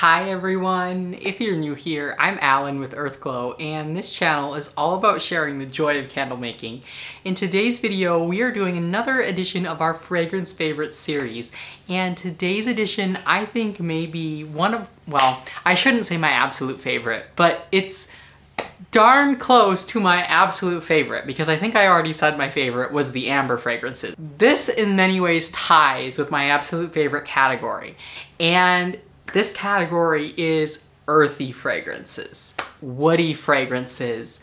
Hi everyone! If you're new here, I'm Alan with Earthglow and this channel is all about sharing the joy of candle making. In today's video, we are doing another edition of our Fragrance Favorites series and today's edition I think may be one of, well, I shouldn't say my absolute favorite, but it's darn close to my absolute favorite because I think I already said my favorite was the amber fragrances. This in many ways ties with my absolute favorite category and this category is earthy fragrances, woody fragrances,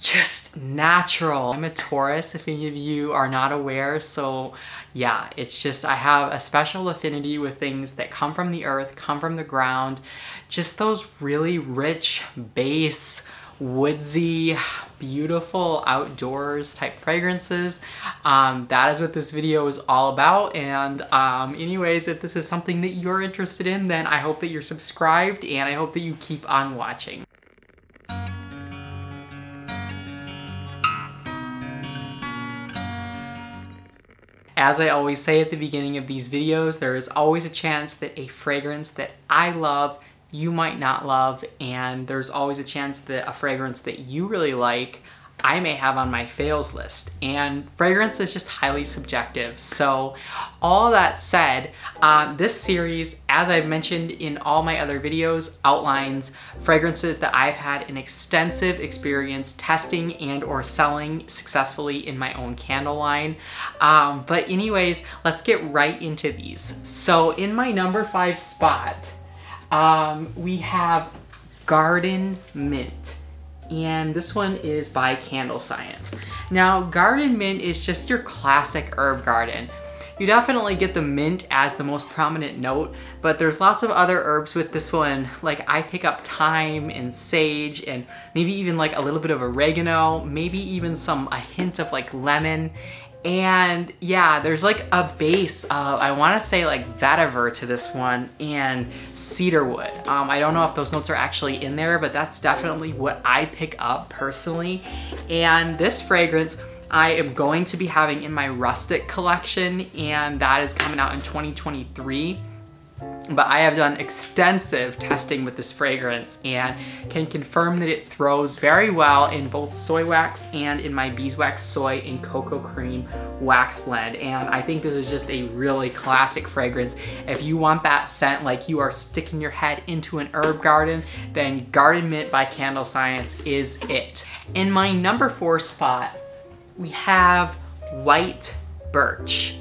just natural. I'm a Taurus if any of you are not aware, so yeah, it's just I have a special affinity with things that come from the earth, come from the ground, just those really rich base woodsy, beautiful outdoors type fragrances. Um, that is what this video is all about. And um, anyways, if this is something that you're interested in, then I hope that you're subscribed and I hope that you keep on watching. As I always say at the beginning of these videos, there is always a chance that a fragrance that I love you might not love and there's always a chance that a fragrance that you really like I may have on my fails list. And fragrance is just highly subjective. So all that said, uh, this series, as I've mentioned in all my other videos, outlines fragrances that I've had an extensive experience testing and or selling successfully in my own candle line. Um, but anyways, let's get right into these. So in my number five spot, um, we have Garden Mint. And this one is by Candle Science. Now, Garden Mint is just your classic herb garden. You definitely get the mint as the most prominent note, but there's lots of other herbs with this one. Like I pick up thyme and sage and maybe even like a little bit of oregano, maybe even some, a hint of like lemon. And yeah, there's like a base of, I wanna say like vetiver to this one and cedarwood. Um, I don't know if those notes are actually in there, but that's definitely what I pick up personally. And this fragrance, I am going to be having in my rustic collection and that is coming out in 2023 but I have done extensive testing with this fragrance and can confirm that it throws very well in both soy wax and in my beeswax soy and cocoa cream wax blend. And I think this is just a really classic fragrance. If you want that scent like you are sticking your head into an herb garden, then Garden Mint by Candle Science is it. In my number four spot, we have White Birch.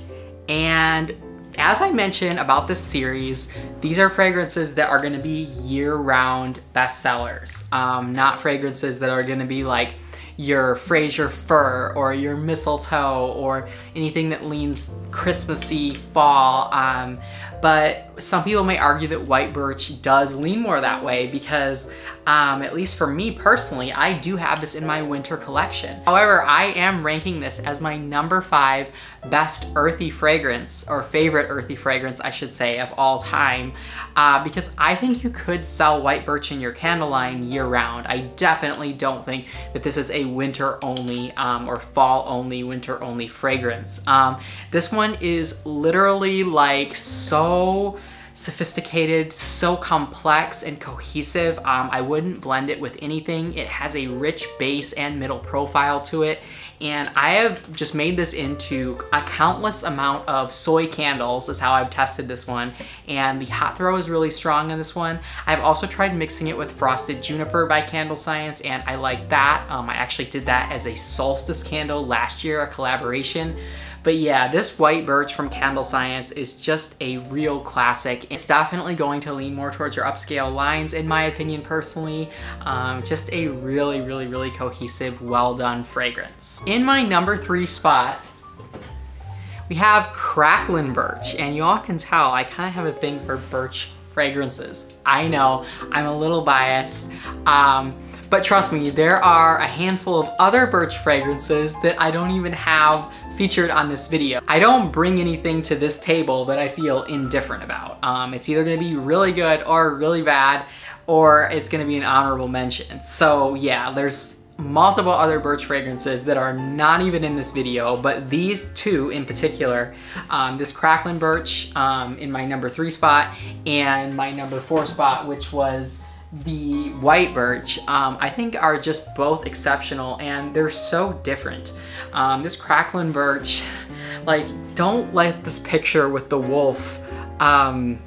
And as I mentioned about this series, these are fragrances that are gonna be year-round bestsellers, um, not fragrances that are gonna be like your Fraser fir or your mistletoe or anything that leans Christmassy fall. Um, but some people may argue that white birch does lean more that way because um, at least for me personally, I do have this in my winter collection. However, I am ranking this as my number five best earthy fragrance, or favorite earthy fragrance, I should say, of all time, uh, because I think you could sell white birch in your candle line year round. I definitely don't think that this is a winter only um, or fall only, winter only fragrance. Um, this one is literally like so sophisticated, so complex and cohesive. Um, I wouldn't blend it with anything. It has a rich base and middle profile to it. And I have just made this into a countless amount of soy candles is how I've tested this one. And the hot throw is really strong in this one. I've also tried mixing it with Frosted Juniper by Candle Science and I like that. Um, I actually did that as a solstice candle last year, a collaboration. But yeah, this white birch from Candle Science is just a real classic. It's definitely going to lean more towards your upscale lines, in my opinion personally. Um, just a really, really, really cohesive, well done fragrance. In my number three spot, we have Cracklin Birch, and you all can tell I kind of have a thing for birch fragrances. I know, I'm a little biased. Um, but trust me, there are a handful of other birch fragrances that I don't even have featured on this video. I don't bring anything to this table that I feel indifferent about. Um, it's either gonna be really good or really bad, or it's gonna be an honorable mention. So yeah, there's multiple other Birch fragrances that are not even in this video, but these two in particular, um, this Cracklin Birch um, in my number three spot and my number four spot, which was the white birch um, I think are just both exceptional and they're so different. Um, this Cracklin birch, like don't let this picture with the wolf, um,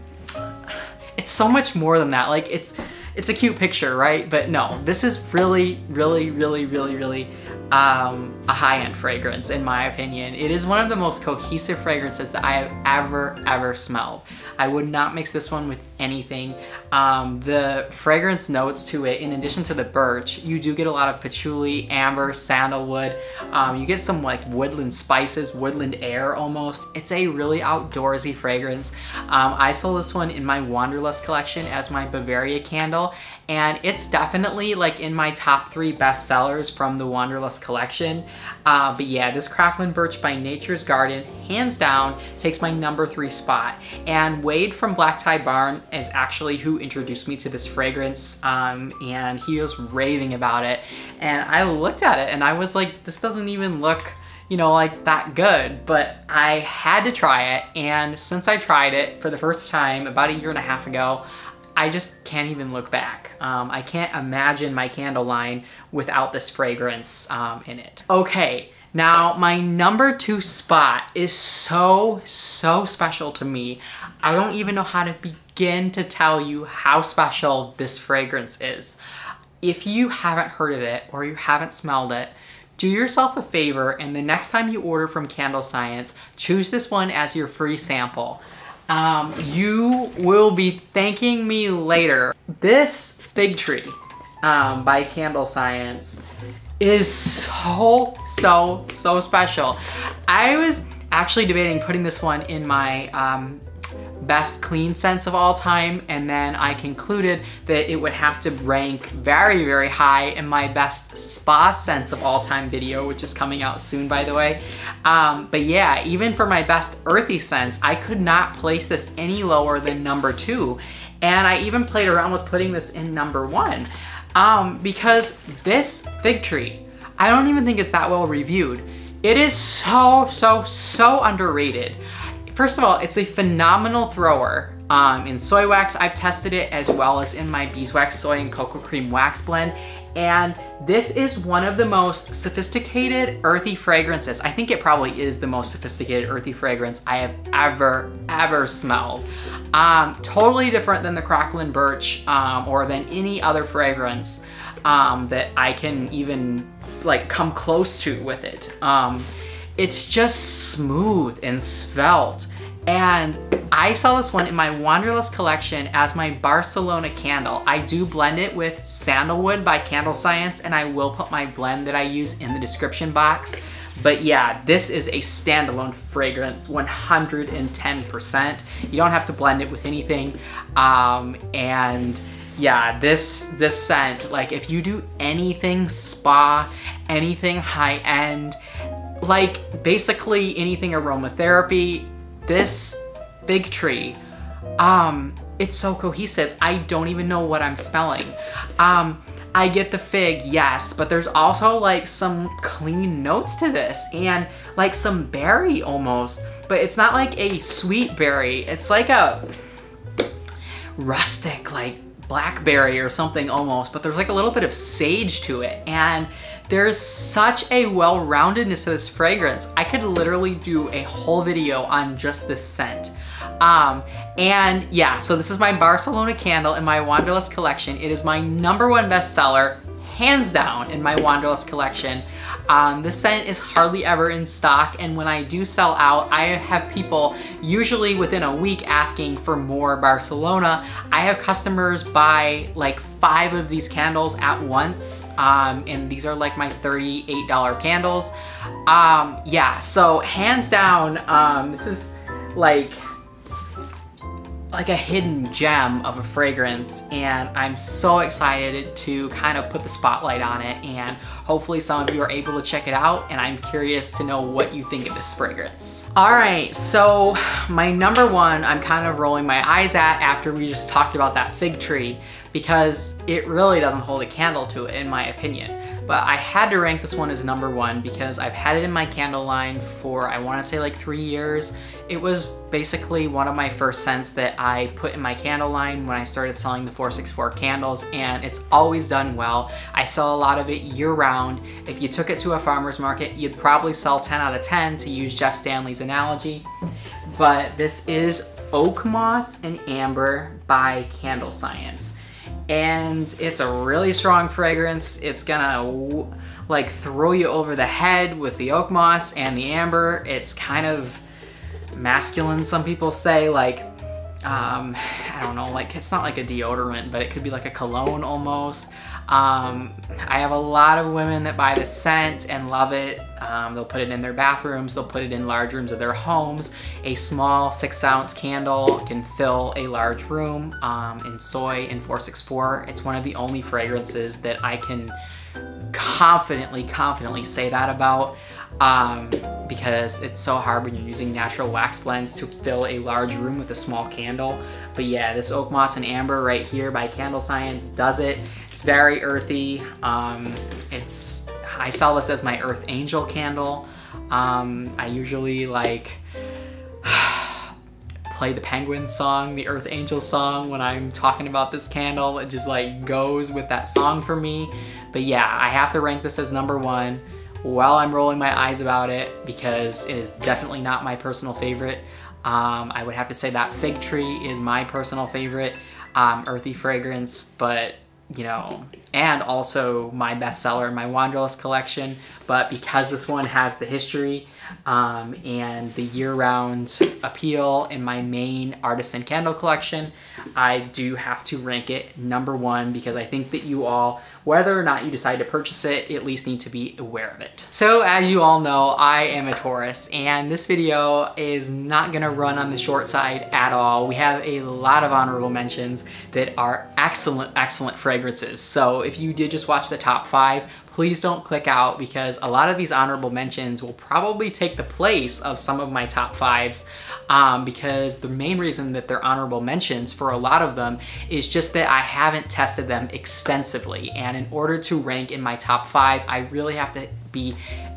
it's so much more than that. Like it's, it's a cute picture, right? But no, this is really, really, really, really, really um, a high-end fragrance in my opinion. It is one of the most cohesive fragrances that I have ever, ever smelled. I would not mix this one with anything. Um, the fragrance notes to it, in addition to the birch, you do get a lot of patchouli, amber, sandalwood. Um, you get some like woodland spices, woodland air almost. It's a really outdoorsy fragrance. Um, I sold this one in my Wanderlust collection as my Bavaria candle and it's definitely like in my top three best sellers from the Wanderlust collection. Uh, but yeah, this Cracklin Birch by Nature's Garden, hands down, takes my number three spot. And Wade from Black Tie Barn is actually who introduced me to this fragrance, um, and he was raving about it. And I looked at it and I was like, this doesn't even look you know, like that good, but I had to try it. And since I tried it for the first time about a year and a half ago, I just can't even look back. Um, I can't imagine my candle line without this fragrance um, in it. Okay, now my number two spot is so, so special to me. I don't even know how to begin to tell you how special this fragrance is. If you haven't heard of it or you haven't smelled it, do yourself a favor and the next time you order from Candle Science, choose this one as your free sample. Um, you will be thanking me later. This fig tree um, by Candle Science is so, so, so special. I was actually debating putting this one in my um, best clean scents of all time and then I concluded that it would have to rank very very high in my best spa scents of all time video which is coming out soon by the way. Um, but yeah even for my best earthy scents I could not place this any lower than number two. And I even played around with putting this in number one um, because this fig tree I don't even think it's that well reviewed. It is so so so underrated First of all, it's a phenomenal thrower. Um, in soy wax, I've tested it as well as in my beeswax soy and cocoa cream wax blend. And this is one of the most sophisticated earthy fragrances. I think it probably is the most sophisticated earthy fragrance I have ever, ever smelled. Um, totally different than the Cracklin Birch um, or than any other fragrance um, that I can even like come close to with it. Um, it's just smooth and svelte. And I saw this one in my Wanderlust collection as my Barcelona candle. I do blend it with Sandalwood by Candle Science and I will put my blend that I use in the description box. But yeah, this is a standalone fragrance, 110%. You don't have to blend it with anything. Um, and yeah, this, this scent, like if you do anything spa, anything high end, like basically anything aromatherapy, this fig tree, um, it's so cohesive. I don't even know what I'm smelling. Um, I get the fig, yes, but there's also like some clean notes to this and like some berry almost, but it's not like a sweet berry. It's like a rustic, like blackberry or something almost, but there's like a little bit of sage to it. And there's such a well-roundedness to this fragrance. I could literally do a whole video on just this scent. Um, and yeah, so this is my Barcelona candle in my Wanderlust collection. It is my number one bestseller, hands down, in my Wanderlust collection. Um, this scent is hardly ever in stock and when I do sell out, I have people usually within a week asking for more Barcelona. I have customers buy like five of these candles at once um, and these are like my $38 candles. Um, yeah, so hands down, um, this is like like a hidden gem of a fragrance and I'm so excited to kind of put the spotlight on it and hopefully some of you are able to check it out and I'm curious to know what you think of this fragrance. All right, so my number one I'm kind of rolling my eyes at after we just talked about that fig tree because it really doesn't hold a candle to it in my opinion. But I had to rank this one as number one because I've had it in my candle line for I wanna say like three years. It was basically one of my first scents that I put in my candle line when I started selling the 464 candles and it's always done well. I sell a lot of it year round. If you took it to a farmer's market, you'd probably sell 10 out of 10 to use Jeff Stanley's analogy. But this is Oak Moss and Amber by Candle Science and it's a really strong fragrance. It's gonna like throw you over the head with the oak moss and the amber. It's kind of masculine, some people say, like, um, I don't know, like it's not like a deodorant, but it could be like a cologne almost. Um, I have a lot of women that buy the scent and love it. Um, they'll put it in their bathrooms, they'll put it in large rooms of their homes. A small six ounce candle can fill a large room um, in Soy in 464. It's one of the only fragrances that I can confidently, confidently say that about um, because it's so hard when you're using natural wax blends to fill a large room with a small candle. But yeah, this Oak Moss and Amber right here by Candle Science does it. It's very earthy. Um, it's I sell this as my Earth Angel candle. Um, I usually like play the Penguins song, the Earth Angel song when I'm talking about this candle. It just like goes with that song for me. But yeah, I have to rank this as number one while I'm rolling my eyes about it because it is definitely not my personal favorite. Um, I would have to say that Fig Tree is my personal favorite um, earthy fragrance, but you know, and also my bestseller in my Wanderlust collection. But because this one has the history um, and the year-round appeal in my main artisan candle collection, I do have to rank it number one because I think that you all, whether or not you decide to purchase it, at least need to be aware of it. So as you all know, I am a Taurus and this video is not gonna run on the short side at all. We have a lot of honorable mentions that are excellent, excellent fragrances. So if you did just watch the top five, please don't click out because a lot of these honorable mentions will probably take the place of some of my top fives um, because the main reason that they're honorable mentions for a lot of them is just that I haven't tested them extensively. And in order to rank in my top five, I really have to be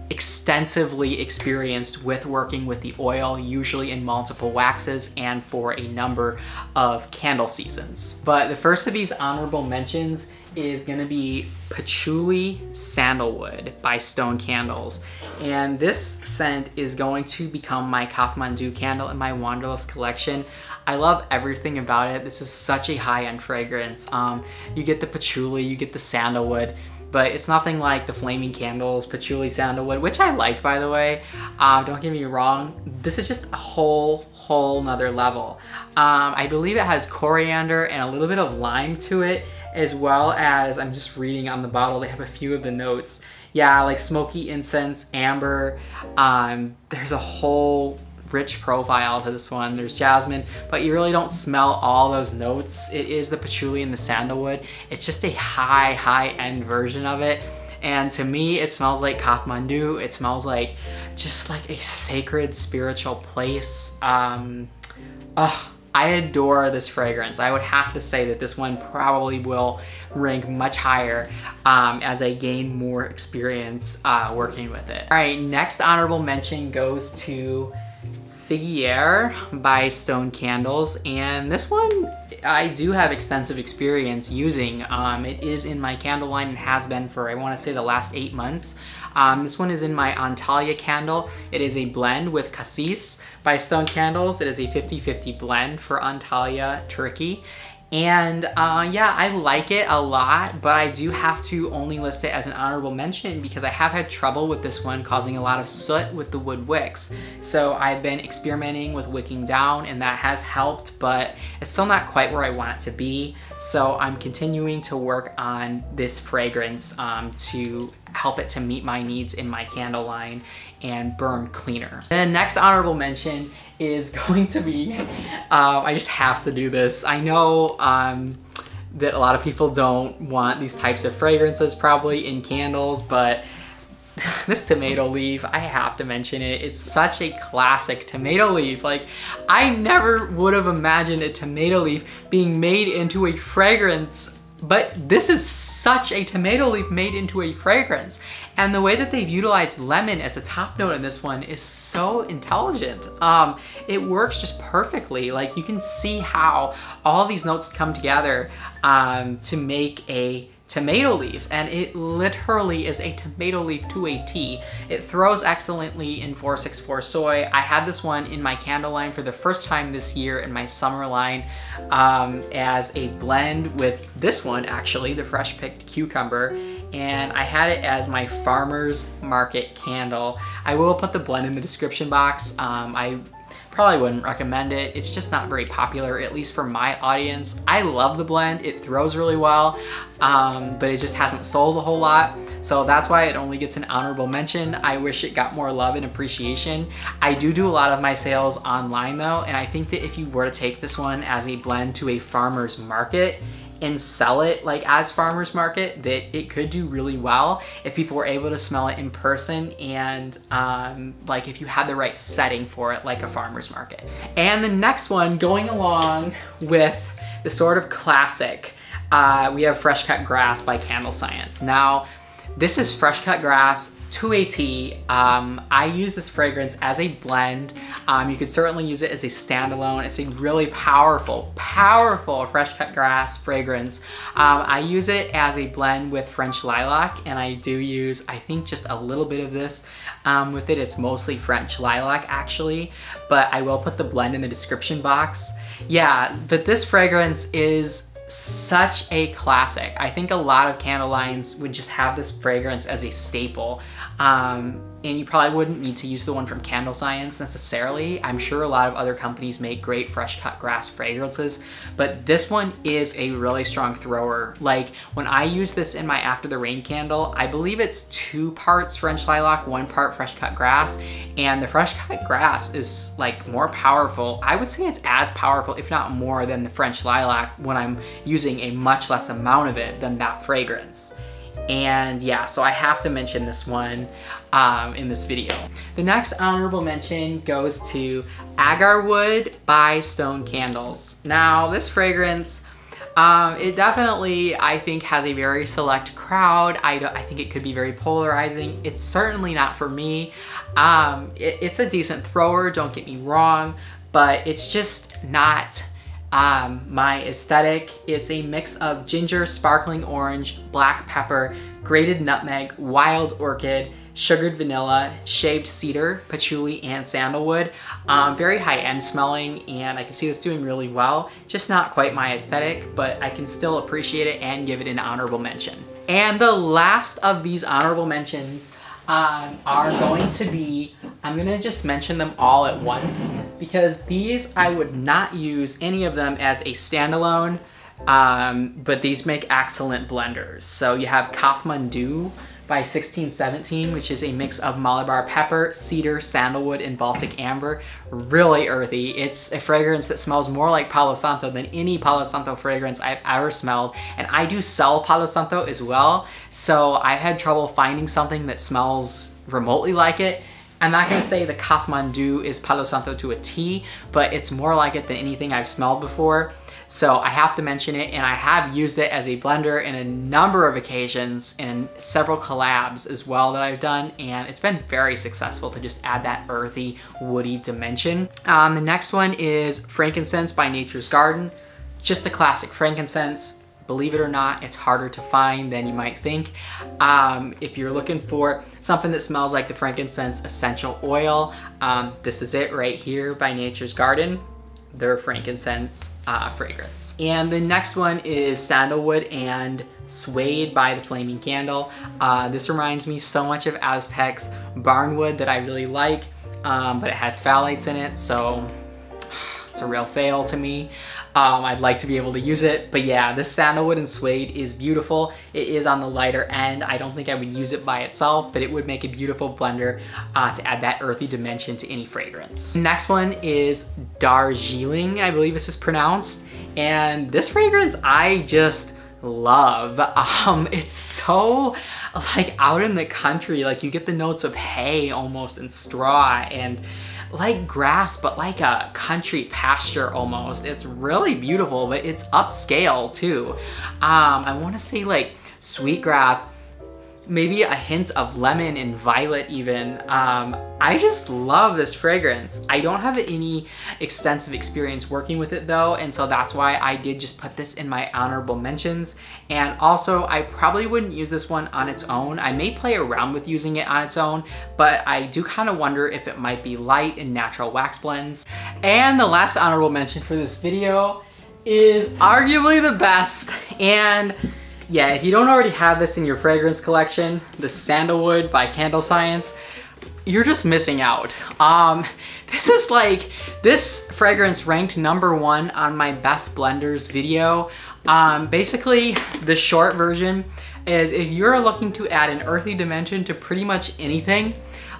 extensively experienced with working with the oil, usually in multiple waxes and for a number of candle seasons. But the first of these honorable mentions is gonna be Patchouli Sandalwood by Stone Candles. And this scent is going to become my Kathmandu candle in my Wanderlust collection. I love everything about it. This is such a high-end fragrance. Um, you get the patchouli, you get the sandalwood, but it's nothing like the Flaming Candles Patchouli Sandalwood, which I like by the way. Um, don't get me wrong, this is just a whole, whole nother level. Um, I believe it has coriander and a little bit of lime to it as well as, I'm just reading on the bottle, they have a few of the notes. Yeah, like smoky incense, amber, um, there's a whole rich profile to this one. There's jasmine, but you really don't smell all those notes. It is the patchouli and the sandalwood. It's just a high, high end version of it. And to me, it smells like Kathmandu. It smells like just like a sacred spiritual place. Um, oh, I adore this fragrance. I would have to say that this one probably will rank much higher um, as I gain more experience uh, working with it. All right, next honorable mention goes to Figuier by Stone Candles and this one I do have extensive experience using. Um, it is in my candle line and has been for I want to say the last eight months. Um, this one is in my Antalya candle. It is a blend with Cassis by Stone Candles. It is a 50-50 blend for Antalya, Turkey. And uh, yeah, I like it a lot, but I do have to only list it as an honorable mention because I have had trouble with this one causing a lot of soot with the wood wicks. So I've been experimenting with wicking down and that has helped, but it's still not quite where I want it to be. So I'm continuing to work on this fragrance um, to help it to meet my needs in my candle line and burn cleaner. And the next honorable mention is going to be, um, I just have to do this. I know um, that a lot of people don't want these types of fragrances probably in candles, but this tomato leaf, I have to mention it. It's such a classic tomato leaf. Like, I never would have imagined a tomato leaf being made into a fragrance but this is such a tomato leaf made into a fragrance. And the way that they've utilized lemon as a top note in this one is so intelligent. Um, it works just perfectly. Like you can see how all these notes come together um, to make a tomato leaf and it literally is a tomato leaf to a T. It throws excellently in 464 soy. I had this one in my candle line for the first time this year in my summer line um, as a blend with this one actually, the fresh picked cucumber and I had it as my farmer's market candle. I will put the blend in the description box. Um, I probably wouldn't recommend it. It's just not very popular, at least for my audience. I love the blend, it throws really well, um, but it just hasn't sold a whole lot. So that's why it only gets an honorable mention. I wish it got more love and appreciation. I do do a lot of my sales online though, and I think that if you were to take this one as a blend to a farmer's market, and sell it like as farmer's market that it could do really well if people were able to smell it in person and um, like if you had the right setting for it like a farmer's market. And the next one going along with the sort of classic, uh, we have Fresh Cut Grass by Candle Science. Now, this is fresh cut grass to a T. Um, I use this fragrance as a blend. Um, you could certainly use it as a standalone. It's a really powerful, powerful fresh cut grass fragrance. Um, I use it as a blend with French lilac and I do use, I think just a little bit of this um, with it. It's mostly French lilac actually, but I will put the blend in the description box. Yeah, but this fragrance is such a classic. I think a lot of candle lines would just have this fragrance as a staple. Um, and you probably wouldn't need to use the one from Candle Science necessarily. I'm sure a lot of other companies make great fresh cut grass fragrances, but this one is a really strong thrower. Like when I use this in my After the Rain candle, I believe it's two parts French lilac, one part fresh cut grass, and the fresh cut grass is like more powerful. I would say it's as powerful, if not more than the French lilac when I'm using a much less amount of it than that fragrance. And yeah, so I have to mention this one um, in this video. The next honorable mention goes to Agarwood by Stone Candles. Now, this fragrance, um, it definitely, I think, has a very select crowd. I, I think it could be very polarizing. It's certainly not for me. Um, it, it's a decent thrower, don't get me wrong, but it's just not um, my aesthetic. It's a mix of ginger, sparkling orange, black pepper, grated nutmeg, wild orchid, sugared vanilla, shaved cedar, patchouli, and sandalwood. Um, very high-end smelling, and I can see this doing really well. Just not quite my aesthetic, but I can still appreciate it and give it an honorable mention. And the last of these honorable mentions um, are going to be, I'm gonna just mention them all at once because these I would not use any of them as a standalone, um, but these make excellent blenders. So you have Kaufman Kathmandu, by 1617, which is a mix of Malabar pepper, cedar, sandalwood, and Baltic amber. Really earthy. It's a fragrance that smells more like Palo Santo than any Palo Santo fragrance I've ever smelled. And I do sell Palo Santo as well, so I've had trouble finding something that smells remotely like it. I'm not gonna say the Kathmandu is Palo Santo to a T, but it's more like it than anything I've smelled before. So I have to mention it and I have used it as a blender in a number of occasions and several collabs as well that I've done and it's been very successful to just add that earthy, woody dimension. Um, the next one is Frankincense by Nature's Garden. Just a classic frankincense. Believe it or not, it's harder to find than you might think. Um, if you're looking for something that smells like the frankincense essential oil, um, this is it right here by Nature's Garden their frankincense uh, fragrance. And the next one is Sandalwood and Suede by the Flaming Candle. Uh, this reminds me so much of Aztec's Barnwood that I really like, um, but it has phthalates in it, so It's a real fail to me. Um, I'd like to be able to use it, but yeah, this sandalwood and suede is beautiful. It is on the lighter end. I don't think I would use it by itself, but it would make a beautiful blender uh, to add that earthy dimension to any fragrance. Next one is Darjeeling, I believe this is pronounced. And this fragrance, I just love. Um, it's so like out in the country, like you get the notes of hay almost and straw and like grass, but like a country pasture almost. It's really beautiful, but it's upscale too. Um, I wanna say like sweetgrass, maybe a hint of lemon and violet even. Um, I just love this fragrance. I don't have any extensive experience working with it though, and so that's why I did just put this in my honorable mentions. And also, I probably wouldn't use this one on its own. I may play around with using it on its own, but I do kind of wonder if it might be light in natural wax blends. And the last honorable mention for this video is arguably the best, and yeah, if you don't already have this in your fragrance collection, the Sandalwood by Candle Science, you're just missing out. Um, this is like, this fragrance ranked number one on my best blenders video. Um, basically, the short version is if you're looking to add an earthy dimension to pretty much anything,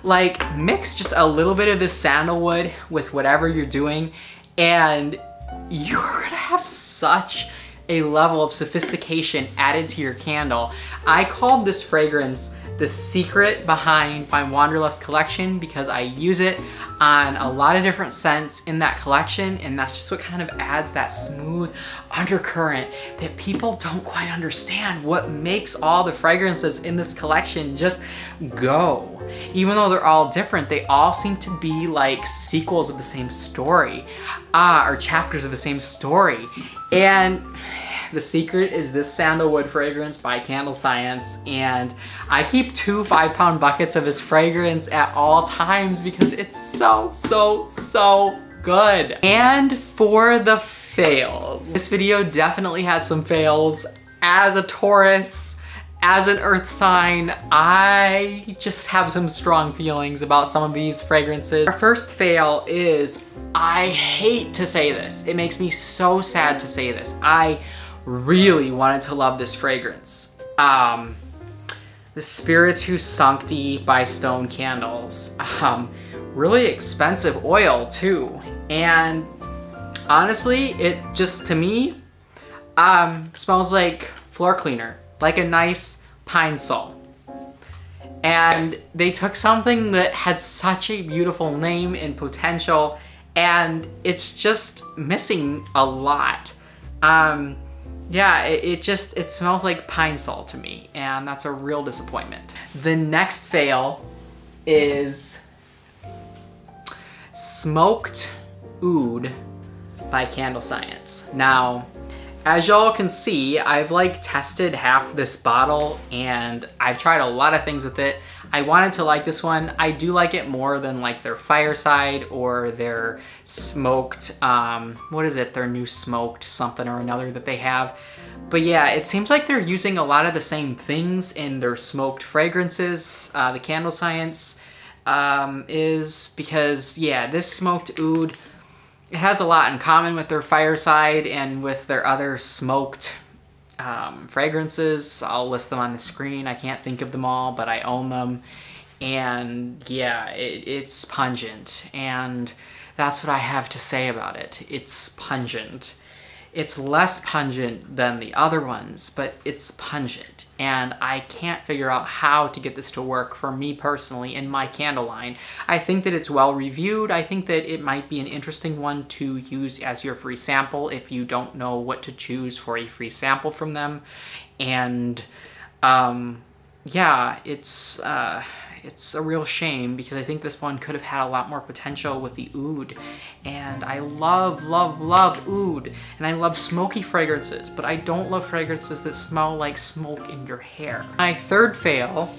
like mix just a little bit of this sandalwood with whatever you're doing and you're gonna have such a level of sophistication added to your candle. I called this fragrance the secret behind my Wanderlust collection because I use it on a lot of different scents in that collection and that's just what kind of adds that smooth undercurrent that people don't quite understand what makes all the fragrances in this collection just go. Even though they're all different, they all seem to be like sequels of the same story uh, or chapters of the same story. And the secret is this sandalwood fragrance by Candle Science and I keep two five pound buckets of his fragrance at all times because it's so, so, so good. And for the fails, this video definitely has some fails. As a Taurus, as an earth sign, I just have some strong feelings about some of these fragrances. Our first fail is, I hate to say this. It makes me so sad to say this. I really wanted to love this fragrance. Um, the Spiritus Sancti by Stone Candles. Um, really expensive oil too. And honestly, it just, to me, um, smells like floor cleaner. Like a nice pine sol. And they took something that had such a beautiful name and potential and it's just missing a lot. Um, yeah, it, it, just, it smells like pine sol to me, and that's a real disappointment. The next fail is Smoked Oud by Candle Science. Now, as y'all can see, I've like tested half this bottle and I've tried a lot of things with it. I wanted to like this one. I do like it more than like their Fireside or their smoked, um, what is it? Their new smoked something or another that they have. But yeah, it seems like they're using a lot of the same things in their smoked fragrances. Uh, the Candle Science um, is because, yeah, this smoked oud, it has a lot in common with their Fireside and with their other smoked um, fragrances. I'll list them on the screen. I can't think of them all, but I own them. And yeah, it, it's pungent. And that's what I have to say about it. It's pungent. It's less pungent than the other ones, but it's pungent. And I can't figure out how to get this to work for me personally in my candle line. I think that it's well reviewed. I think that it might be an interesting one to use as your free sample if you don't know what to choose for a free sample from them. And um, yeah, it's... Uh, it's a real shame because I think this one could have had a lot more potential with the oud. And I love, love, love oud. And I love smoky fragrances, but I don't love fragrances that smell like smoke in your hair. My third fail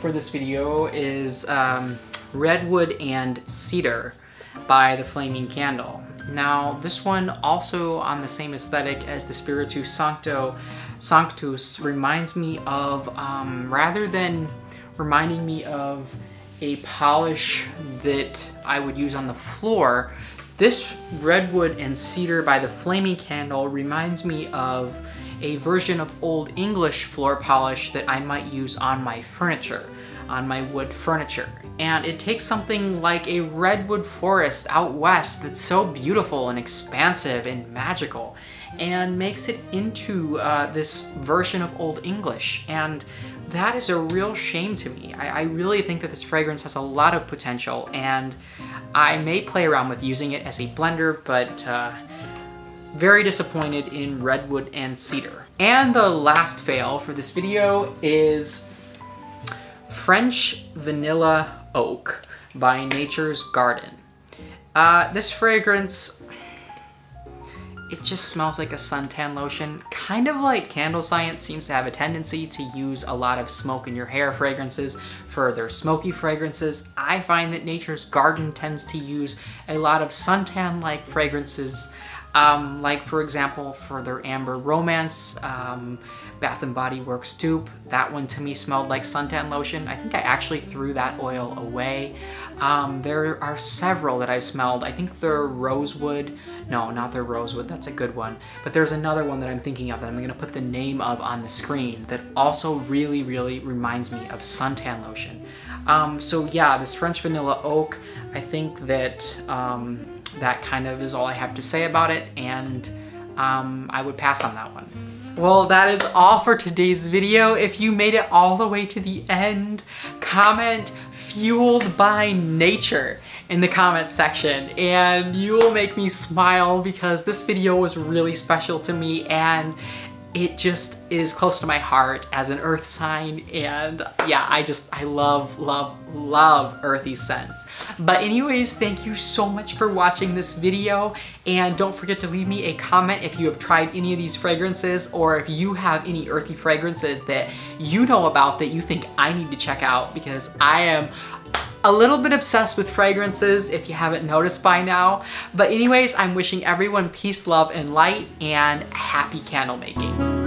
for this video is um, Redwood and Cedar by the Flaming Candle. Now, this one also on the same aesthetic as the Spiritus Sancto Sanctus reminds me of, um, rather than reminding me of a polish that I would use on the floor. This Redwood and Cedar by the Flaming Candle reminds me of a version of Old English floor polish that I might use on my furniture, on my wood furniture. And it takes something like a redwood forest out west that's so beautiful and expansive and magical and makes it into uh, this version of Old English. And that is a real shame to me. I, I, really think that this fragrance has a lot of potential and I may play around with using it as a blender, but uh, very disappointed in Redwood and Cedar. And the last fail for this video is French Vanilla Oak by Nature's Garden. Uh, this fragrance it just smells like a suntan lotion. Kind of like Candle Science seems to have a tendency to use a lot of smoke in your hair fragrances for their smoky fragrances. I find that Nature's Garden tends to use a lot of suntan-like fragrances um, like for example, for their Amber Romance, um, Bath & Body Works dupe, that one to me smelled like suntan lotion. I think I actually threw that oil away. Um, there are several that I smelled. I think they're Rosewood. No, not their Rosewood, that's a good one. But there's another one that I'm thinking of that I'm gonna put the name of on the screen that also really, really reminds me of suntan lotion. Um, so yeah, this French Vanilla Oak, I think that um, that kind of is all I have to say about it and um, I would pass on that one. Well, that is all for today's video. If you made it all the way to the end, comment fueled by nature in the comments section and you will make me smile because this video was really special to me and it just is close to my heart as an earth sign and yeah I just I love love love earthy scents. But anyways thank you so much for watching this video and don't forget to leave me a comment if you have tried any of these fragrances or if you have any earthy fragrances that you know about that you think I need to check out because I am a little bit obsessed with fragrances if you haven't noticed by now. But anyways, I'm wishing everyone peace, love, and light, and happy candle making.